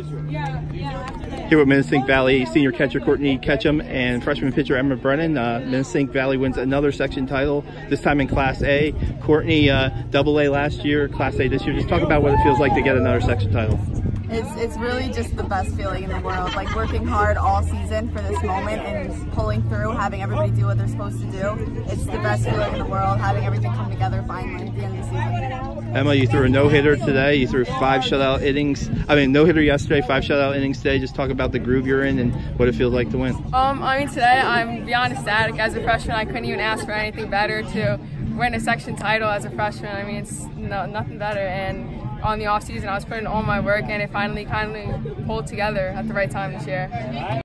Here with Minisink Valley senior catcher Kourtney Ketcham and freshman pitcher Emma Brennan. Uh, Minisink Valley wins another section title, this time in Class A. Kourtney, uh, double A last year, Class A this year. Just talk about what it feels like to get another section title. It's, it's really just the best feeling in the world. Like working hard all season for this moment and pulling through, having everybody do what they're supposed to do. It's the best feeling in the world, having everything come together finally at the end of the season. Emma, you threw a no-hitter today. You threw five shutout innings. I mean, no-hitter yesterday, five shutout innings today. Just talk about the groove you're in and what it feels like to win. Um, I mean, today I'm beyond ecstatic. As a freshman, I couldn't even ask for anything better to win a section title as a freshman. I mean, it's no, nothing better. And on the off season, I was putting all my work, and it finally kind of pulled together at the right time this year.